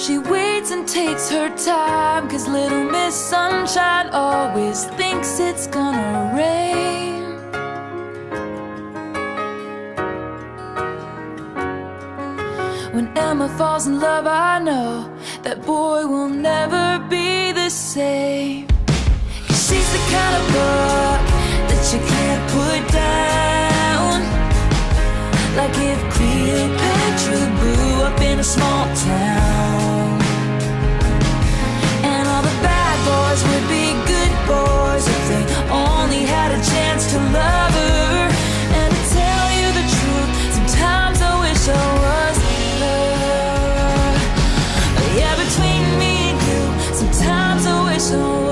She waits and takes her time Cause little Miss Sunshine always thinks it's gonna rain. When Emma falls in love I know That boy will never be the same. Cause she's the kind of girl That you can't put down. Like if Cleopatra Times I wish I